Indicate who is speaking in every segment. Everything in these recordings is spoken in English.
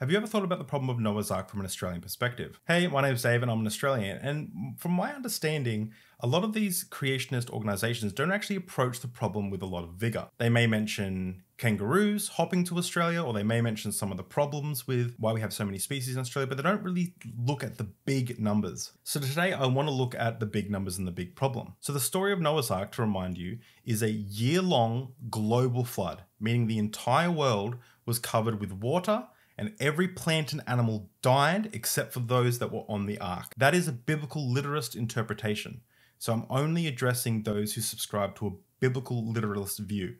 Speaker 1: Have you ever thought about the problem of Noah's Ark from an Australian perspective? Hey, my name's Dave and I'm an Australian, and from my understanding, a lot of these creationist organizations don't actually approach the problem with a lot of vigor. They may mention kangaroos hopping to Australia, or they may mention some of the problems with why we have so many species in Australia, but they don't really look at the big numbers. So today I want to look at the big numbers and the big problem. So the story of Noah's Ark, to remind you, is a year-long global flood, meaning the entire world was covered with water and every plant and animal died except for those that were on the ark. That is a biblical literalist interpretation. So I'm only addressing those who subscribe to a biblical literalist view.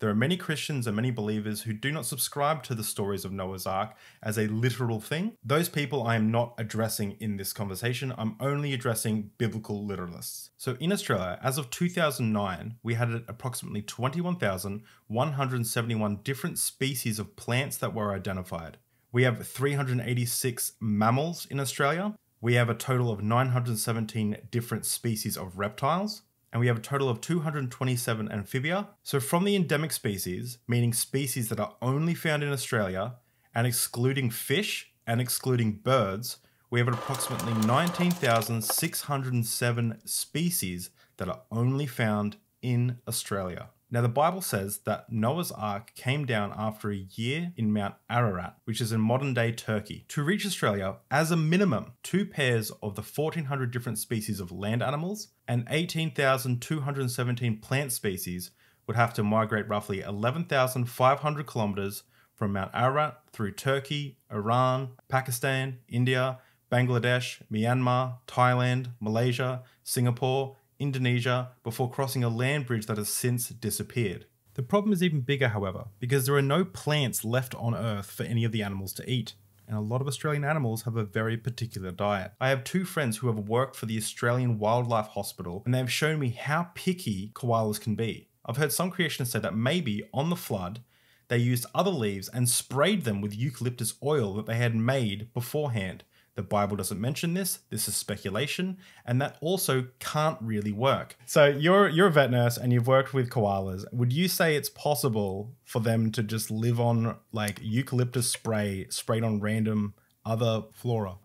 Speaker 1: There are many Christians and many believers who do not subscribe to the stories of Noah's Ark as a literal thing. Those people I am not addressing in this conversation. I'm only addressing biblical literalists. So in Australia, as of 2009, we had approximately 21,171 different species of plants that were identified. We have 386 mammals in Australia. We have a total of 917 different species of reptiles and we have a total of 227 amphibia. So from the endemic species, meaning species that are only found in Australia, and excluding fish and excluding birds, we have approximately 19,607 species that are only found in Australia. Now, the Bible says that Noah's Ark came down after a year in Mount Ararat, which is in modern day Turkey. To reach Australia, as a minimum, two pairs of the 1,400 different species of land animals and 18,217 plant species would have to migrate roughly 11,500 kilometers from Mount Ararat through Turkey, Iran, Pakistan, India, Bangladesh, Myanmar, Thailand, Malaysia, Singapore, Indonesia before crossing a land bridge that has since disappeared. The problem is even bigger, however, because there are no plants left on Earth for any of the animals to eat. And a lot of Australian animals have a very particular diet. I have two friends who have worked for the Australian Wildlife Hospital, and they have shown me how picky koalas can be. I've heard some creationists say that maybe on the flood, they used other leaves and sprayed them with eucalyptus oil that they had made beforehand the Bible doesn't mention this. This is speculation, and that also can't really work. So you're you're a vet nurse and you've worked with koalas. Would you say it's possible for them to just live on like eucalyptus spray sprayed on random other flora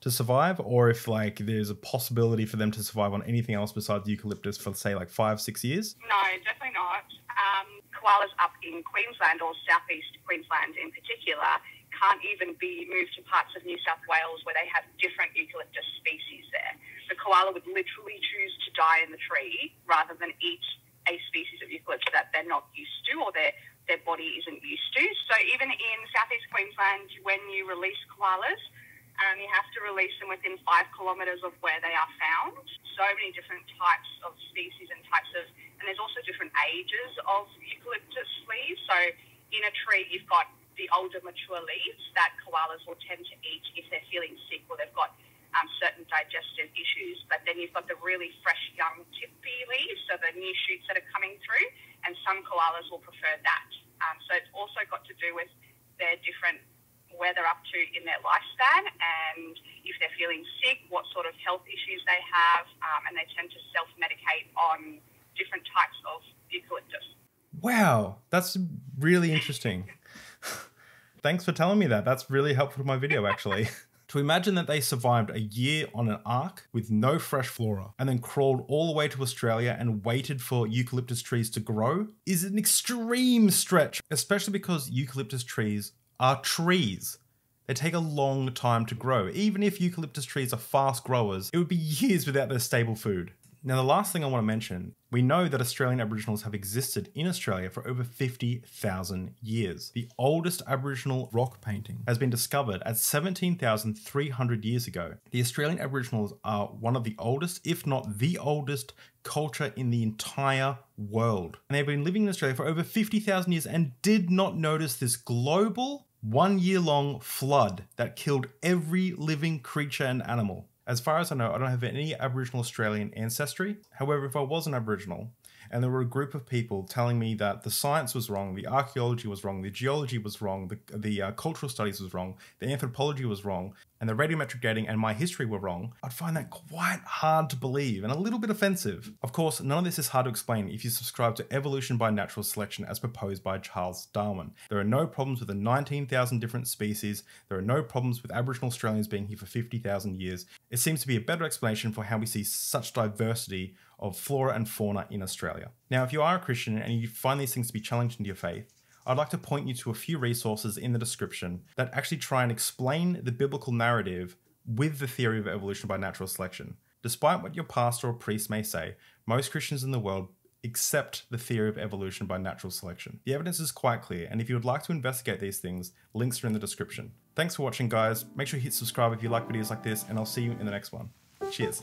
Speaker 1: to survive, or if like there's a possibility for them to survive on anything else besides eucalyptus for say like five six years?
Speaker 2: No, definitely not. Um, koalas up in Queensland or southeast Queensland in particular can't even be moved to parts of New South Wales where they have different eucalyptus species there. The koala would literally choose to die in the tree rather than eat a species of eucalyptus that they're not used to or their their body isn't used to. So even in southeast Queensland, when you release koalas, um, you have to release them within five kilometres of where they are found. So many different types of species and types of, and there's also different ages of eucalyptus leaves. So in a tree, you've got the older mature leaves that koalas will tend to eat if they're feeling sick or they've got um, certain digestive issues. But then you've got the really fresh, young, tippy leaves, so the new shoots that are coming through, and some koalas will prefer that. Um, so it's also got to do with their different where they're up to in their lifespan and if they're feeling sick, what sort of health issues they have, um, and they tend to self medicate on different types of eucalyptus.
Speaker 1: Wow, that's really interesting. Thanks for telling me that. That's really helpful to my video, actually. to imagine that they survived a year on an ark with no fresh flora and then crawled all the way to Australia and waited for eucalyptus trees to grow is an extreme stretch, especially because eucalyptus trees are trees. They take a long time to grow. Even if eucalyptus trees are fast growers, it would be years without their stable food. Now, the last thing I want to mention we know that Australian Aboriginals have existed in Australia for over 50,000 years. The oldest Aboriginal rock painting has been discovered at 17,300 years ago. The Australian Aboriginals are one of the oldest, if not the oldest, culture in the entire world. And they've been living in Australia for over 50,000 years and did not notice this global, one year long flood that killed every living creature and animal. As far as I know, I don't have any Aboriginal Australian ancestry. However, if I was an Aboriginal and there were a group of people telling me that the science was wrong, the archaeology was wrong, the geology was wrong, the, the uh, cultural studies was wrong, the anthropology was wrong, and the radiometric dating and my history were wrong, I'd find that quite hard to believe and a little bit offensive. Of course, none of this is hard to explain if you subscribe to evolution by natural selection as proposed by Charles Darwin. There are no problems with the 19,000 different species, there are no problems with Aboriginal Australians being here for 50,000 years. It seems to be a better explanation for how we see such diversity of flora and fauna in Australia. Now, if you are a Christian and you find these things to be challenging to your faith, I'd like to point you to a few resources in the description that actually try and explain the biblical narrative with the theory of evolution by natural selection. Despite what your pastor or priest may say, most Christians in the world accept the theory of evolution by natural selection. The evidence is quite clear, and if you would like to investigate these things, links are in the description. Thanks for watching, guys. Make sure you hit subscribe if you like videos like this, and I'll see you in the next one. Cheers.